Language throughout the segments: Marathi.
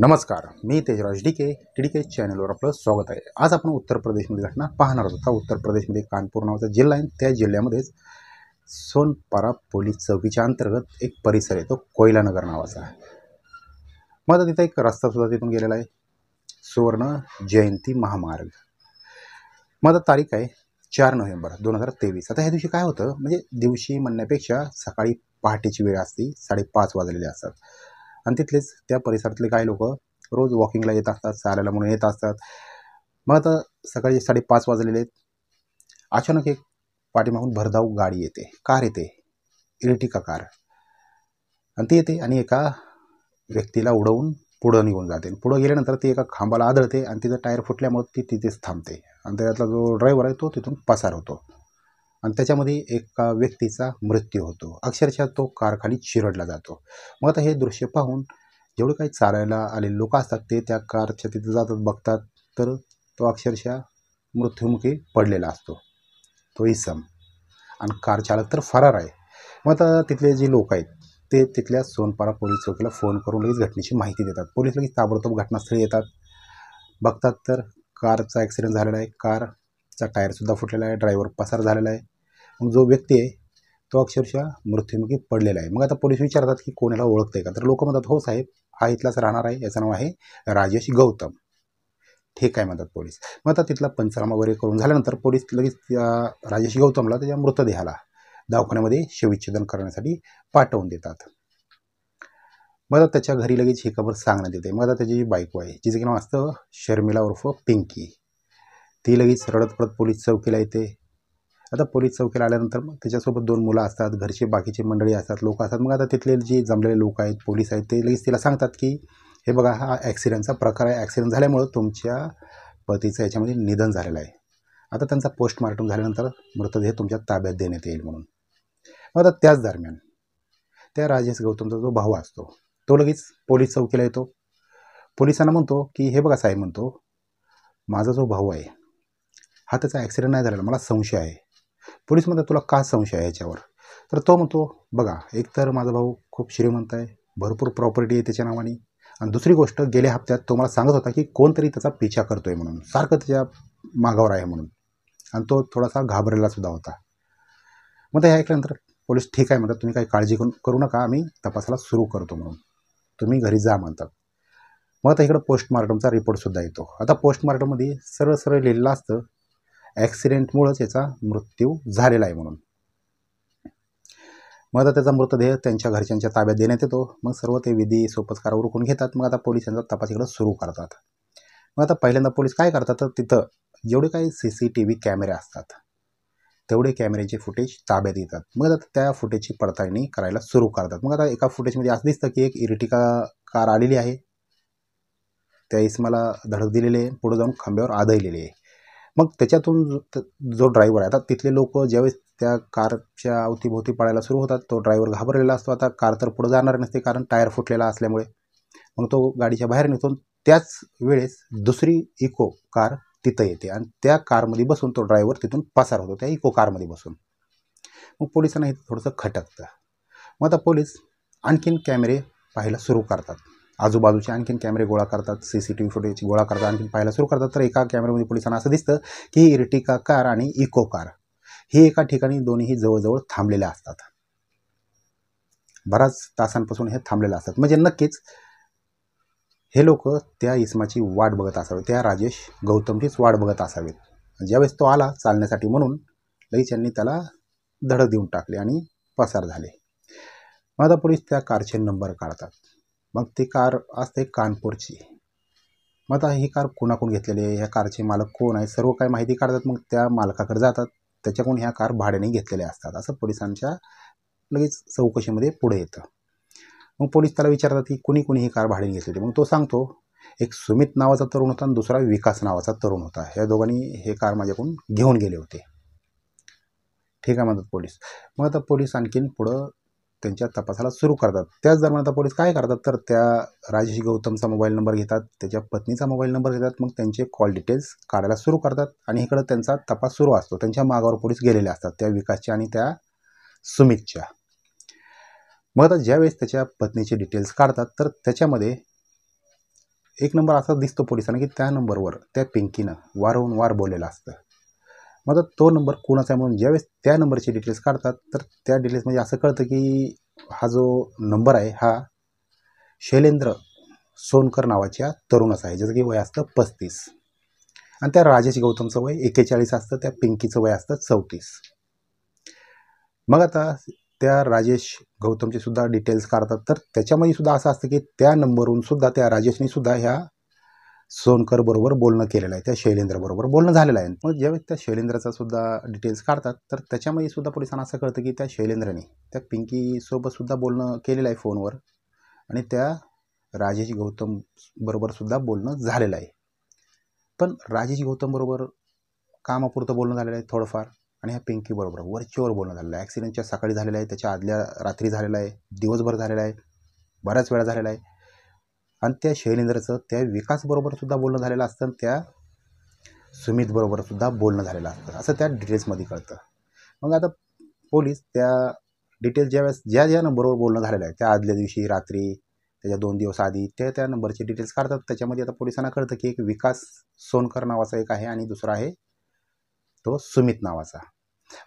नमस्कार मी Tejraj K T D K चॅनलवर आपलं स्वागत आहे. आज आपण उत्तर प्रदेशमध्ये घटना पाहणार आहोत. हा उत्तर प्रदेशमध्ये कानपूर नावाचा जिल्हा आहे. त्या जिल्ह्यामध्येच सोनपारा पोलीस चौकीच्या अंतर्गत एक परिसर आहे. तो कोयलानगर नावाचा आहे. मग आता तिथं एक रस्तासुद्धा तिथून गेलेला आहे. सुवर्ण जयंती महामार्ग. मग आता तारीख आहे चार नोव्हेंबर दोन हजार तेवीस. आता ह्या दिवशी काय होतं? म्हणजे दिवशी म्हणण्यापेक्षा सकाळी पहाटेची वेळ असते साडेपाच वाजलेले असतात. आणि तिथलेच त्या परिसरातले काही लोक रोज वॉकिंगला येत असतात चालायला म्हणून येत असतात. मग आता सकाळी साडेपाच वाजलेले आहेत. अचानक एक पाठीमागून भरधाव गाडी येते. कार येते. Ertiga car. आणि ती येते आणि एका व्यक्तीला उडवून पुढं निघून जाते. पुढं गेल्यानंतर ती एका खांबाला आदळते आणि तिचं टायर फुटल्यामुळे ती तिथेच थांबते. आणि त्यातला जो ड्रायव्हर आहे तो तिथून पसार होतो. आणि त्याच्यामध्ये एका व्यक्तीचा मृत्यू होतो. अक्षरशः तो कारखाली चिरडला जातो. मग आता हे दृश्य पाहून जेवढे काही चालायला आलेले लोक असतात ते त्या कारच्या तिथे जातात बघतात तर तो अक्षरशः मृत्युमुखी पडलेला असतो. तो इसम. आणि कार चालक तर फरार आहे. मग आता तिथले जे लोक आहेत ते तिथल्या सोनपारा पोलीस चौकीला फोन करून लगेच घटनेची माहिती देतात. पोलीस लगेच ताबडतोब घटनास्थळी येतात. बघतात तर कारचा ॲक्सिडेंट झालेला आहे. कारचा टायरसुद्धा फुटलेला आहे. ड्रायव्हर पसार झालेला आहे. मग जो व्यक्ती आहे तो अक्षरशः मृत्युमुखी पडलेला आहे. मग आता पोलीस विचारतात की कोणाला ओळखतंय का? तर लोक म्हणतात हो साहेब हा इथलाच राहणार आहे. याचं नाव आहे राजेश गौतम. ठीक आहे म्हणतात पोलीस. मग आता तिथला पंचनामा वगैरे करून झाल्यानंतर पोलीस लगेच राजेश गौतमला त्याच्या मृतदेहाला दवाखान्यामध्ये शवविच्छेदन करण्यासाठी पाठवून देतात. मग आता त्याच्या घरी लगेच ही खबर सांगण्यात येते. मग आता त्याची जी बायको आहे जिचं की नाव असतं शर्मिला उर्फ पिंकी ती लगेच रडत पडत पोलीस चौकीला येते. आता पोलीस चौकीला आल्यानंतर मग त्याच्यासोबत दोन मुलं असतात घरचे बाकीचे मंडळी असतात लोक असतात. मग आता तिथले जे जमलेले लोक आहेत पोलीस आहेत ते लगेच तिला सांगतात की हे बघा हा ॲक्सिडेंटचा प्रकार आहे. ॲक्सिडेंट झाल्यामुळं तुमच्या पतीचं याच्यामध्ये निधन झालेलं आहे. आता त्यांचा पोस्टमार्टम झाल्यानंतर मृतदेह तुमच्या ताब्यात देण्यात येईल म्हणून. मग आता त्याच दरम्यान त्या राजेश गौतमचा जो भाऊ असतो तो लगेच पोलीस चौकीला येतो. पोलिसांना म्हणतो की हे बघा साहेब म्हणतो माझा जो भाऊ आहे हा त्याचा ॲक्सिडेंट नाही झालेला. मला संशय आहे. पोलीस म्हणतात तुला का संशय आहे याच्यावर? तर तो म्हणतो बघा एकतर माझा भाऊ खूप श्रीमंत आहे भरपूर प्रॉपर्टी आहे त्याच्या नावाने. आणि दुसरी गोष्ट गेल्या हप्त्यात तो मला सांगत होता की कोणतरी त्याचा पिछा करतो आहे म्हणून. सारखं त्याच्या मागावर आहे म्हणून. आणि तो थोडासा घाबरलेला सुद्धा होता. मग ते ऐकल्यानंतर पोलीस ठीक आहे म्हणतात तुम्ही काही काळजी करू करू नका. आम्ही तपासाला सुरू करतो म्हणून. तुम्ही घरी जा म्हणतात. मग आता इकडं पोस्टमार्टमचा रिपोर्टसुद्धा येतो. आता पोस्टमार्टममध्ये सरळ सरळ लिहिलेलं असतं ॲक्सिडेंटमुळंच याचा मृत्यू झालेला आहे म्हणून. मग आता त्याचा मृतदेह त्यांच्या घरच्यांच्या ताब्यात देण्यात येतो. मग सर्व ते विधी सोपस्कार उरकून घेतात. मग आता पोलिसांचा तपास इकडं सुरू करतात. मग आता पहिल्यांदा पोलीस काय करतात? तर तिथं जेवढे काही सी सी टी व्ही कॅमेरे असतात तेवढे कॅमेऱ्याचे फुटेज ताब्यात येतात. मग आता त्या फुटेजची पडताळणी करायला सुरू करतात. मग आता एका फुटेजमध्ये असं दिसतं की एक इरिटिका कार आलेली आहे. त्या इसमाला धडक दिलेली आहे. पुढे जाऊन खांब्यावर आदळलेली आहे. मग त्याच्यातून जो जो ड्रायव्हर आहे आता तिथले लोक ज्यावेळेस त्या कारच्या अवतीभोवती पळायला सुरू होतात तो ड्रायव्हर घाबरलेला असतो. आता कार तर पुढं जाणार नसते कारण टायर फुटलेला असल्यामुळे. मग तो गाडीच्या बाहेर निघतो त्याच वेळेस दुसरी इको कार तिथं येते आणि त्या कारमध्ये बसून तो ड्रायव्हर तिथून पसार होतो त्या इको कारमध्ये बसून. मग पोलिसांना हे थोडंसं खटकतं. मग आता पोलीस आणखीन कॅमेरे पाहायला सुरू करतात. आजूबाजूचे आणखीन कॅमेरे गोळा करतात C C T V footage गोळा करतात आणखीन पाहायला सुरू करतात. तर एका कॅमेऱ्यामध्ये पोलिसांना असं दिसतं की इर्टिका कार आणि इको कार हे एका ठिकाणी दोन्हीही जवळजवळ थांबलेल्या असतात. बराच तासांपासून हे थांबलेले असतात. म्हणजे नक्कीच हे लोक त्या इस्माची वाट बघत असावेत त्या राजेश गौतमचीच वाट बघत असावेत ज्यावेळेस तो आला चालण्यासाठी म्हणून लगेच यांनी त्याला धडक देऊन टाकले आणि पसार झाले. मग आता पोलीस त्या कारचे नंबर काढतात. मग ती कार असते कानपूरची. मग आता ही कार कोणाकडून घेतलेली आहे? ह्या कारचे मालक कोण आहे? सर्व काय माहिती काढतात मग त्या मालकाकडे जातात. त्याच्याकडून ह्या कार भाड्याने घेतलेल्या असतात असं पोलिसांच्या लगेच चौकशीमध्ये पुढे येतं. मग पोलीस त्याला विचारतात की कुणी कुणी ही कार भाड्याने घेतलेली मग तो सांगतो एक सुमित नावाचा तरुण होता आणि दुसरा विकास नावाचा तरुण होता. या दोघांनी हे कार माझ्याकडून घेऊन गेले होते. ठीक आहे म्हणतात पोलीस. मग आता पोलीस आणखीन पुढं त्यांच्या तपासाला सुरू करतात. त्याच दरम्यान आता पोलीस काय करतात? तर त्या राजेश गौतमचा मोबाईल नंबर घेतात त्याच्या पत्नीचा मोबाईल नंबर घेतात मग त्यांचे कॉल डिटेल्स काढायला सुरू करतात आणि इकडं त्यांचा तपास सुरू असतो. त्यांच्या मागावर पोलीस गेलेले असतात त्या विकासच्या आणि त्या सुमितच्या. मग आता ज्यावेळेस त्याच्या पत्नीचे डिटेल्स काढतात तर त्याच्यामध्ये एक नंबर असा दिसतो पोलिसांना की त्या नंबरवर त्या पिंकीनं वारंवार बोललेलं असतं. माझा तो नंबर कोणाचा आहे म्हणून ज्यावेळेस त्या नंबरचे डिटेल्स काढतात तर त्या डिटेल्स म्हणजे असं कळतं की हा जो नंबर आहे हा शैलेंद्र सोनकर नावाच्या तरुणाचा आहे. जसं की वय असतं पस्तीस. आणि त्या राजेश गौतमचं वय एक्केचाळीस असतं त्या पिंकीचं वय असतं चौतीस. मग आता त्या राजेश गौतमचे सुद्धा डिटेल्स काढतात. तर त्याच्यामध्ये सुद्धा असं असतं की त्या नंबरवरून सुद्धा त्या राजेशनी सुद्धा ह्या सोनकर बरोबर बोलणं केलेलं आहे त्या शैलेंद्रबरोबर बोलणं झालेलं आहे. मग ज्यावेळेस त्या शैलेंद्राचा सुद्धा डिटेल्स काढतात तर त्याच्यामध्ये सुद्धा पोलिसांना असं कळतं की त्या शैलेंद्रने त्या पिंकीसोबत सुद्धा बोलणं केलेलं आहे फोनवर आणि त्या राजेश गौतम बरोबर सुद्धा बोलणं झालेलं आहे. पण राजेश गौतम बरोबर कामापुरतं बोलणं झालेलं आहे थोडंफार आणि ह्या पिंकीबरोबर वरचेवर बोलणं झालेलं आहे. ॲक्सिडेंटच्या सकाळी झालेलं आहे त्याच्या आदल्या रात्री झालेलं आहे दिवसभर झालेला आहे बऱ्याच वेळा झालेला आहे. आणि त्या शैलेंद्रचं त्या विकासबरोबरसुद्धा बोलणं झालेलं असतं आणि त्या सुमितबरोबरसुद्धा बोलणं झालेलं असतं. असं त्या डिटेल्समध्ये कळतं. मग आता पोलीस त्या डिटेल्स ज्यावेळेस ज्या ज्या नंबरवर बोलणं झालेलं आहे त्या आदल्या दिवशी रात्री त्याच्या दोन दिवस आधी त्या त्या नंबरचे डिटेल्स काढतात. त्याच्यामध्ये आता पोलिसांना कळतं की एक विकास सोनकर नावाचा एक आहे आणि दुसरा आहे तो सुमित नावाचा.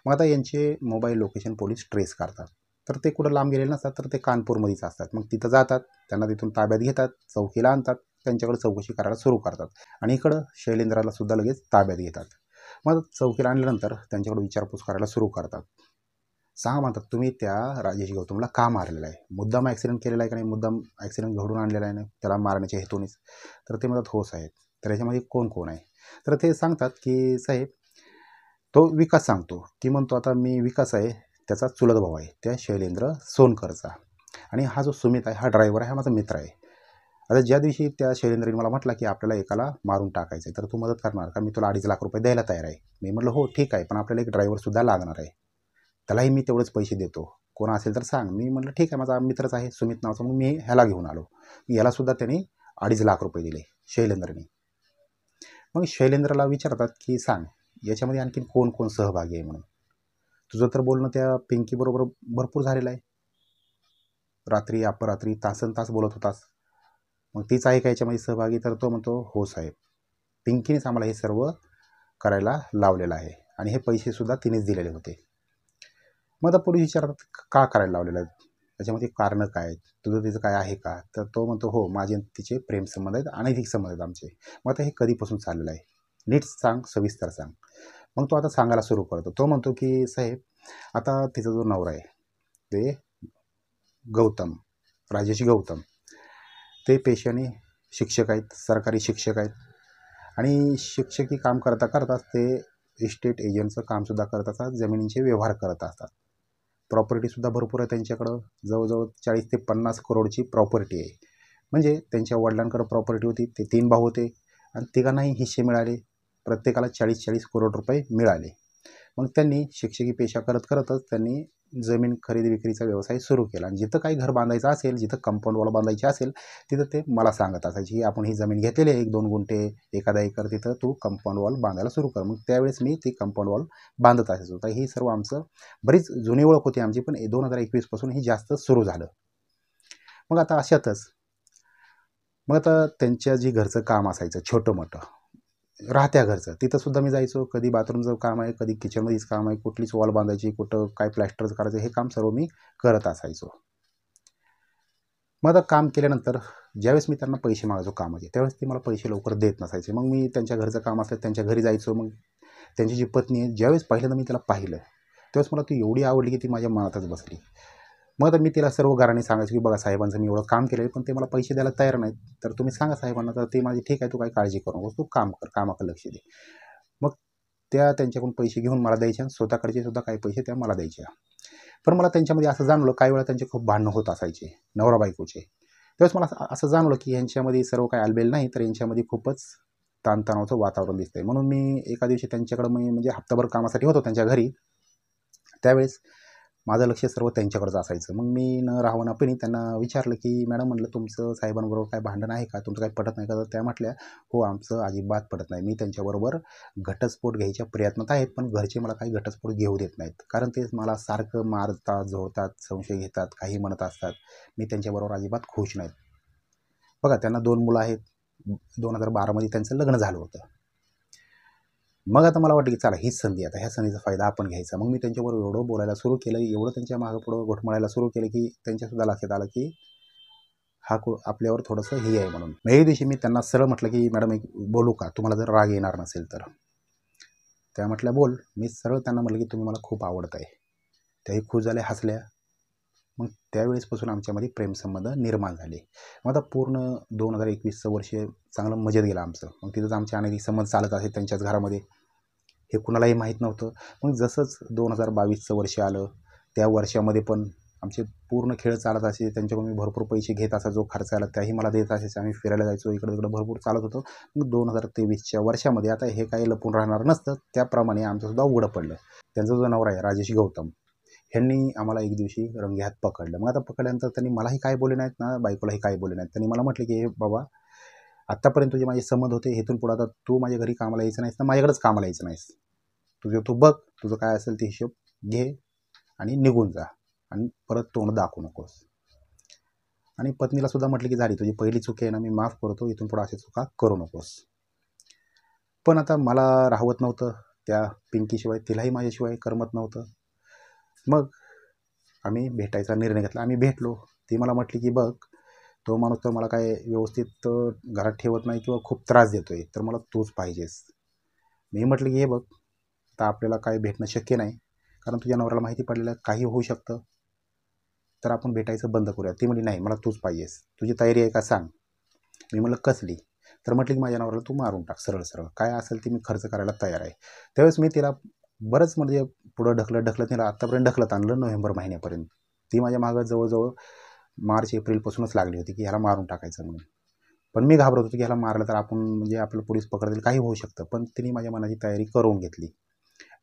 मग आता यांचे मोबाईल लोकेशन पोलीस ट्रेस करतात. तर ते कुठं लांब गेलेले नसतात तर ते कानपूरमध्येच असतात. मग तिथं जातात त्यांना तिथून ताब्यात घेतात चौकीला आणतात त्यांच्याकडे चौकशी करायला सुरू करतात. आणि इकडं शैलेंद्राला सुद्धा लगेच ताब्यात घेतात. मग चौकीला आणल्यानंतर त्यांच्याकडे विचारपूस करायला सुरू करतात. सांगा म्हणतात तुम्ही त्या राजेश गौतमला का मारलेला आहे? मुद्दाम ॲक्सिडेंट केलेला आहे का नाही? मुद्दाम ॲक्सिडेंट घडून आणलेला आहे ना? त्याला मारण्याच्या हेतूनेच. तर ते म्हणतात हो साहेब. तर याच्यामध्ये कोण कोण आहे? तर ते सांगतात की साहेब तो विकास सांगतो. की म्हणतो आता मी विकास आहे त्याचा चुलत भाऊ आहे त्या शैलेंद्र सोनकरचा. आणि हा जो सुमित आहे हा ड्रायव्हर आहे हा माझा मित्र आहे. आता ज्या दिवशी त्या शैलेंद्रने मला म्हटलं की आपल्याला एकाला मारून टाकायचं आहे तर तू मदत करणार का? मी तुला अडीच लाख रुपये द्यायला तयार आहे. मी म्हटलं हो ठीक आहे पण आपल्याला एक ड्रायव्हरसुद्धा लागणार आहे. त्यालाही मी तेवढेच पैसे देतो. कोण असेल तर सांग. मी म्हटलं ठीक आहे माझा मित्रच आहे सुमित नावाचा मग मी ह्याला घेऊन आलो. यालासुद्धा त्यांनी अडीच लाख रुपये दिले शैलेंद्रने. मग शैलेंद्रला विचारतात की सांग याच्यामध्ये आणखीन कोण कोण सहभागी आहे म्हणून? तुझं तर बोलणं त्या पिंकीबरोबर भरपूर झालेलं आहे. रात्री अपरात्री तासन तास बोलत होतास. मग तीच आहे का याच्यामध्ये सहभागी तर तो म्हणतो हो साहेब पिंकीनेच आम्हाला हे सर्व करायला लावलेलं आहे आणि हे पैसेसुद्धा तिनेच दिलेले होते. मग आता पोलीस विचारतात का करायला लावलेलं आहे? त्याच्यामध्ये कारणं काय? आहेत तुझं तिचं काय आहे का? तर तो म्हणतो हो माझे तिचे प्रेमसंबंध आहेत अनैतिक संबंध आहेत आमचे. मग आता हे कधीपासून चाललेलं आहे? नीट सांग सविस्तर सांग. मग तो आता सांगायला सुरू करतो. तो म्हणतो की साहेब आता तिचा जो नवरा आहे ते गौतम राजेश गौतम ते पेशाने शिक्षक आहेत सरकारी शिक्षक आहेत आणि शिक्षकी काम करता करताच ते इस्टेट एजंटचं कामसुद्धा करत असतात जमिनींचे व्यवहार करत असतात. प्रॉपर्टीसुद्धा भरपूर आहे त्यांच्याकडं. जवळजवळ चाळीस ते पन्नास करोडची प्रॉपर्टी आहे. म्हणजे त्यांच्या वडिलांकडं प्रॉपर्टी होती ते तीन भाऊ होते आणि तिघांनाही हिस्से मिळाले. प्रत्येकाला चाळीस चाळीस करोड रुपये मिळाले. मग त्यांनी शिक्षकी पेशा करत करतच त्यांनी जमीन खरेदी विक्रीचा व्यवसाय सुरू केला. आणि जिथं काही घर बांधायचं असेल जिथं कंपाऊंड वॉल बांधायची असेल तिथं ते मला सांगत असायची की आपण ही जमीन घेतलेली आहे एक दोन गुंठे एखादा एकर तिथं तू कंपाऊंड वॉल बांधायला सुरू कर. मग त्यावेळेस मी ती कंपाऊंड वॉल बांधत असायचो. तर ही सर्व आमचं बरीच जुनी ओळख होती आमची पण दोन हजार एकवीसपासून ही जास्त सुरू झालं. मग आता अशातच मग आता त्यांच्या जी घरचं काम असायचं छोटं मोठं राहत्या घरचं. तिथंसुद्धा मी जायचो. कधी बाथरूमचं काम आहे कधी किचनमध्येच काम आहे. कुठलीच वॉल बांधायची कुठं काय प्लॅस्टरचं करायचं हे काम सर्व मी करत असायचो. मग आता काम केल्यानंतर ज्यावेळेस मी त्यांना पैसे मागायचो कामाचे त्यावेळेस ते मला पैसे लवकर देत नसायचे. मग मी त्यांच्या घरचं काम असलं त्यांच्या घरी जायचो. मग त्यांची जी पत्नी आहे ज्यावेळेस पहिल्यांदा मी त्याला पाहिलं त्यावेळेस मला ती एवढी आवडली की ती माझ्या मनातच बसली. मग आता मी तिला सर्व घराने सांगायचं की बघा साहेबांचं मी एवढं काम केलं आहे पण ते मला पैसे द्यायला तयार नाहीत. तर तुम्ही सांगा साहेबांना तर ते माझी ठीक आहे तू काही काळजी करू नकोस तू काम कर कामाकडे लक्ष दे. मग त्या त्यांच्याकडून पैसे घेऊन मला द्यायच्या आणि स्वतःकडचे सुद्धा काही पैसे त्या मला द्यायच्या. पण मला त्यांच्यामध्ये असं जाणवलं काही वेळा त्यांचे खूप भांडणं होत असायचे नवरा बायकोचे. त्यावेळेस मला असं- असं जाणवलं की यांच्यामध्ये सर्व काही आलबेल नाही तर यांच्यामध्ये खूपच ताणतणावाचं वातावरण दिसतंय. म्हणून मी एका दिवशी त्यांच्याकडं मी म्हणजे हप्ताभर कामासाठी होतो त्यांच्या घरी. त्यावेळेस माझं लक्ष सर्व त्यांच्याकडंच असायचं. मग मी न राहून पिणी त्यांना विचारलं की मॅडम म्हटलं तुमचं साहेबांबरोबर काय भांडण आहे का? तुमचं काही पटत नाही का? तर त्या म्हटल्या हो आमचं अजिबात पटत नाही. मी त्यांच्याबरोबर घटस्फोट घ्यायच्या प्रयत्नात आहेत पण घरचे मला काही घटस्फोट घेऊ देत नाहीत. कारण ते मला सारखं मारतात झोडतात संशय घेतात काही म्हणत असतात. मी त्यांच्याबरोबर अजिबात खुश नाहीत. बघा त्यांना दोन मुलं आहेत. दोन हजार बारामध्ये त्यांचं लग्न झालं होतं. मग आता मला वाटलं की चला हीच संधी आता ह्या संधीचा फायदा आपण घ्यायचा. मग मी त्यांच्याबरोबर एवढं बोलायला सुरू केलं एवढं त्यांच्या मागं पुढं घोटमळायला सुरू केलं की त्यांच्यासुद्धा लक्षात आलं की हा को आपल्यावर थोडंसं हे आहे म्हणून. मेही दिवशी मी त्यांना सरळ म्हटलं की मॅडम एक बोलू का? तुम्हाला जर राग येणार नसेल तर. त्या म्हटल्या बोल. मी सरळ त्यांना म्हटलं की तुम्ही मला खूप आवडत आहे त्याही खुश झाल्या हसल्या. मग त्यावेळेसपासून आमच्यामध्ये प्रेमसंबंध निर्माण झाले. मग आता पूर्ण दोन हजार एकवीसचं वर्ष चांगलं मजेत गेलं आमचं. मग तिथंच आमचे अनेक संबंध चालत असेल त्यांच्याच घरामध्ये. हे कुणालाही माहीत नव्हतं. मग जसंच दोन हजार बावीसचं वर्ष आलं त्या वर्षामध्ये पण आमचे पूर्ण खेळ चालत असे त्यांच्याकडून मी भरपूर पैसे घेत असा जो खर्च आला त्याही मला देत असायचे आम्ही फिरायला जायचो इकडं तिकडं भरपूर चालत होतो. मग दोन हजार तेवीसच्या वर्षामध्ये आता हे काही लपून राहणार नसतं. त्याप्रमाणे आमचंसुद्धा उघडं पडलं. त्यांचा जो नवरा आहे राजेश गौतम ह्यांनी आम्हाला एक दिवशी रंगेहात पकडलं. मग आता पकडल्यानंतर त्यांनी मलाही काय बोलले नाहीत ना? बायकोलाही काय बोलले नाहीत? त्यांनी मला म्हटलं की हे बाबा आत्तापर्यंत तुझे माझे संबंध होते हेतून पुढं आता तू माझ्या घरी कामाला यायचं नाहीस ना? माझ्याकडेच कामाला यायचं नाहीस. तुझं तू बघ तुझं काय असेल ते हिशोब घे आणि निघून जा आणि परत तोंड दाखवू नकोस. आणि पत्नीला सुद्धा म्हटलं की झाली तुझी पहिली चूक आहे ना मी माफ करतो इथून पुढं अशी चुका करू नकोस. पण आता मला राहवत नव्हतं. त्या पिंकीशिवाय तिलाही माझ्याशिवाय करमत नव्हतं. मग आम्ही भेटायचा निर्णय घेतला. आम्ही भेटलो. ती मला म्हटली की बघ तो माणूस तर मला काय व्यवस्थित घरात ठेवत नाही किंवा खूप त्रास देतो आहे तर मला तूच पाहिजेस. मी म्हटलं की हे बघ आता आपल्याला काय भेटणं शक्य नाही कारण तुझ्या नवऱ्याला माहिती पडलेलं काही होऊ शकतं. तर आपण भेटायचं बंद करूया. ती म्हटली नाही मला तूच पाहिजेस. तुझी तयारी आहे का सांग. मी म्हटलं कसली? तर म्हटलं की माझ्या नवऱ्याला तू मारून टाक सरळ सरळ. काय असेल ते मी खर्च करायला तयार आहे. त्यावेळेस मी तिला बरंच म्हणजे पुढं ढकलत ढकलत तिला आत्तापर्यंत ढकलत आणलं नोव्हेंबर महिन्यापर्यंत. ती माझ्या मागं जवळजवळ मार्च एप्रिलपासूनच लागली होती की ह्याला मारून टाकायचं म्हणून. पण मी घाबरत होतो की ह्याला मारलं तर आपण म्हणजे आपलं पोलीस पकडतील काही होऊ शकतं. पण तिने माझ्या मनाची तयारी करून घेतली.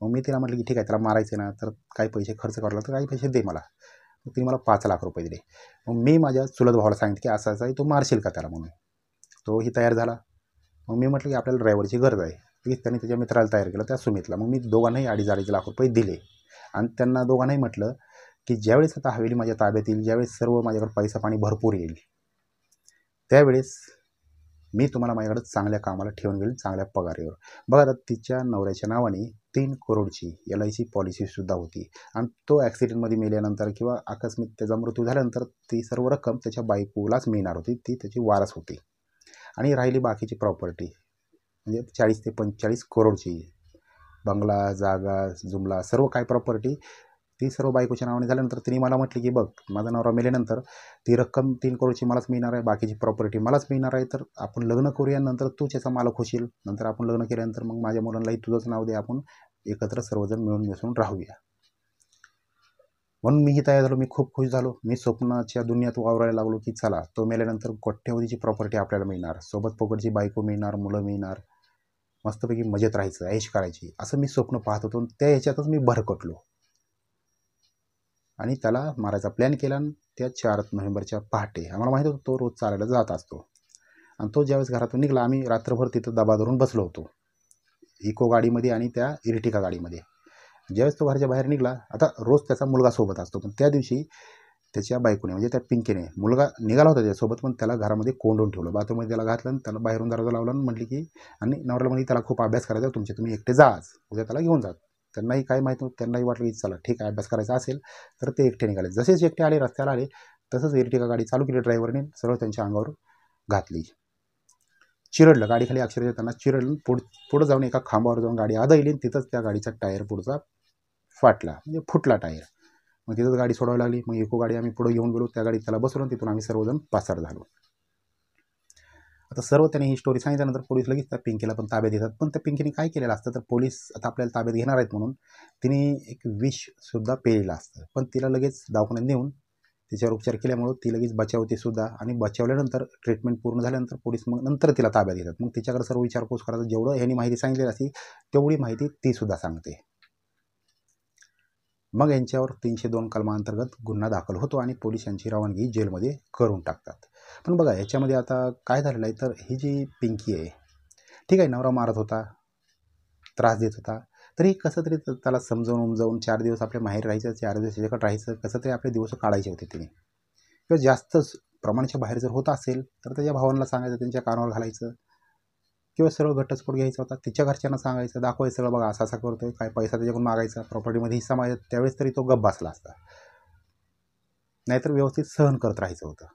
मग मी तिला म्हटलं की ठीक आहे त्याला मारायचं ना तर काही पैसे खर्च करायला तर काही पैसे दे मला. मग तिने मला पाच लाख रुपये दिले. मग मी माझ्या चुलत भावाला सांगितलं की असं असं आहे तू मारशील का त्याला म्हणून. तोही तयार झाला. मग मी म्हटलं की आपल्याला ड्रायव्हरची गरज आहे. लगेच त्यांनी त्याच्या मित्राला तयार केलं त्या सुमितला. मग मी दोघांनाही अडीच अडीच लाख रुपये दिले. आणि त्यांना दोघांनाही म्हटलं की ज्यावेळेस आता हवेली माझ्या ताब्यात येईल ज्यावेळेस सर्व माझ्याकडे पैसा पाणी भरपूर येईल त्यावेळेस मी तुम्हाला माझ्याकडे चांगल्या कामाला ठेवून घेईल चांगल्या पगारीवर. बघा आता तिच्या नवऱ्याच्या नावाने तीन करोडची एल आय सी पॉलिसीसुद्धा होती. आणि तो ॲक्सिडेंटमध्ये मेल्यानंतर किंवा आकस्मिक त्याचा मृत्यू झाल्यानंतर ती सर्व रक्कम त्याच्या बायकोलाच मिळणार होती ती त्याची वारस होती. आणि राहिली बाकीची प्रॉपर्टी म्हणजे चाळीस ते पंचेचाळीस करोडची बंगला जागा जुमला सर्व काय प्रॉपर्टी ती सर्व बायकोच्या नावाने झाल्यानंतर तिने मला म्हटली की बघ माझा नवरा मेल्यानंतर ती रक्कम तीन करोडची मलाच मिळणार आहे बाकीची प्रॉपर्टी मलाच मिळणार आहे तर आपण लग्न करूया नंतर तूच याचा मालक होशील. नंतर आपण लग्न केल्यानंतर मग माझ्या मुलांनाही तुझंच नाव दे आपण एकत्र सर्वजण मिळून मिसळून राहूया. म्हणून मीही तयार झालो मी खूप खुश झालो. मी स्वप्नाच्या दुनियात वावरायला लागलो की चला तो मेल्यानंतर कोट्यवधीची प्रॉपर्टी आपल्याला मिळणार. सोबत पोकडची बायको मिळणार मुलं मिळणार. मस्तपैकी मजेत राहायचं ऐश करायची. असं मी स्वप्न पाहत होतो आणि त्या ह्याच्यातच मी भरकटलो. आणि त्याला मारायचा प्लॅन केला आणि त्या चार नोव्हेंबरच्या पहाटे आम्हाला माहीत होतं तो रोज चालायला जात असतो. आणि तो ज्यावेळेस घरातून निघाला आम्ही रात्रभर तिथं दबा धरून बसलो होतो. इको गाडीमध्ये आणि त्या इरिटिका गाडीमध्ये. ज्यावेळेस तो घराच्या बाहेर निघाला आता रोज त्याचा मुलगा सोबत असतो पण त्या दिवशी त्याच्या बायकोने म्हणजे त्या पिंकीने. मुलगा निघाला होता त्याच्यासोबत पण त्याला घरामध्ये कोंडून ठेवलं. बाथरूममध्ये त्याला घातलं आणि त्याला बाहेरून दरवाजा लावला आणि म्हटली की आणि नवऱ्याला म्हणजे त्याला खूप अभ्यास करायचा तुमचे तुम्ही एकटे जा आज. उद्या त्याला घेऊन जा. त्यांनाही काय माहीत त्यांनाही वाटलं की चला ठीक आहे अभ्यास करायचा असेल तर ते एकटे निघाले. जसेच एकटे आले रस्त्याला आले तसंच इर्टिका गाडी चालू केली ड्रायव्हरने सरळ त्यांच्या अंगावर घातली. चिरडलं. गाडीखाली अक्षरशः त्यांना चिरडलं पुढ पुढं जाऊन एका खांबावर जाऊन गाडी आदळली आणि तिथंच त्या गाडीचा टायर पुढचा फाटला. म्हणजे फुटला टायर. मग तिथंच गाडी सोडावी लागली. मग इको गाडी आम्ही पुढे घेऊन गेलो. त्या गाडीत त्याला बसवलं तिथून आम्ही सर्वजण पासार झालो. आता सर्व त्याने ही स्टोरी सांगितल्यानंतर पोलीस लगेच त्या पिंकीला पण ताब्यात घेतात. पण त्या पिंकीने काय केलेलं असतं? तर पोलीस आता आपल्याला ताब्यात घेणार आहेत म्हणून तिने एक विषसुद्धा पेलेलं असतं. पण तिला लगेच दवाखान्यात नेऊन तिच्यावर उपचार केल्यामुळं ती लगेच बचावते सुद्धा आणि बचावल्यानंतर ट्रीटमेंट पूर्ण झाल्यानंतर पोलीस मग नंतर तिला ताब्यात घेतात. मग तिच्याकडे सर्व विचारपूस करायचं जेवढं ह्यांनी माहिती सांगितलेली असते तेवढी माहिती ती सुद्धा सांगते. मग यांच्यावर तीनशे दोन कलमांतर्गत गुन्हा दाखल होतो आणि पोलीस यांची रवानगी जेलमध्ये करून टाकतात. पण बघा याच्यामध्ये आता काय झालेलं आहे तर ही जी पिंकी आहे ठीक आहे नवरा मारत होता त्रास देत होता तरी कसं तरी त्याला समजावून उमजावून चार दिवस आपल्या माहेर राहायचं चार दिवस याच्याकडे राहायचं कसं तरी आपले दिवस काढायचे होते तिने. किंवा जास्तच प्रमाणाच्या बाहेर जर होत असेल तर त्याच्या भावांना सांगायचं त्यांच्या कानावर घालायचं किंवा सरळ घटस्फोट घ्यायचा होता तिच्या घरच्यांना सांगायचं दाखवायचं सगळं बघा असा असा करतोय काय पैसा त्याच्याकडून मागायचा प्रॉपर्टीमध्ये हिस्सा मागायचा त्यावेळेस तरी तो गप बसला असता. नाहीतर व्यवस्थित सहन करत राहायचं होतं.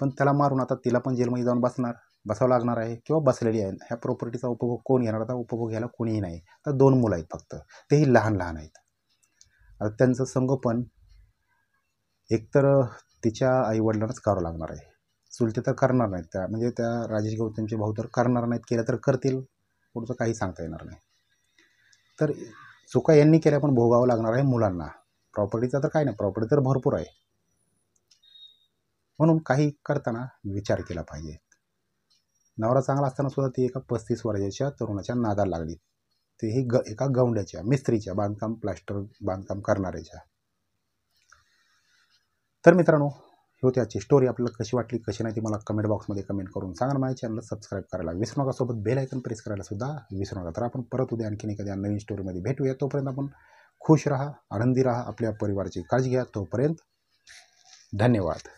पण त्याला मारून आता तिला पण जेलमध्ये जाऊन बसणार बसावं लागणार आहे किंवा बसलेली आहे. ह्या प्रॉपर्टीचा उपभोग कोण घेणार? आता उपभोग घ्यायला कोणीही नाही. तर दोन मुलं आहेत फक्त. तेही लहान लहान आहेत. आता त्यांचं संगोपन एकतर तिच्या आईवडिलांनाच करावं लागणार आहे. चुलते तर करणार नाहीत त्या. म्हणजे त्या राजेश गौतमचे भाऊ तर करणार नाहीत. केलं तर करतील. पुढचं काही सांगता येणार नाही. तर चुका यांनी केल्या पण भोगावं लागणार आहे मुलांना. प्रॉपर्टीचा तर काय नाही. प्रॉपर्टी तर भरपूर आहे. म्हणून काही करताना विचार केला पाहिजे. नवरा चांगला असताना सुद्धा ती एका पस्तीस वर्षाच्या तरुणाच्या नादाला लागली. तेही ग एका गवंड्याच्या मिस्त्रीच्या बांधकाम प्लास्टर बांधकाम करणाऱ्याच्या. तर मित्रांनो ही होती आजची स्टोरी आपल्याला कशी वाटली कशी नाही ती मला कमेंट बॉक्समध्ये कमेंट करून सांगा. माझ्या चॅनलला सबस्क्राईब करायला विसरू नका. सोबत बेल आयकन प्रेस करायला सुद्धा विसरू नका. तर आपण परत उद्या आणखीन एखाद्या नवीन स्टोरीमध्ये भेटूया. तोपर्यंत आपण खुश राहा आनंदी राहा आपल्या परिवाराची काळजी घ्या. तोपर्यंत धन्यवाद.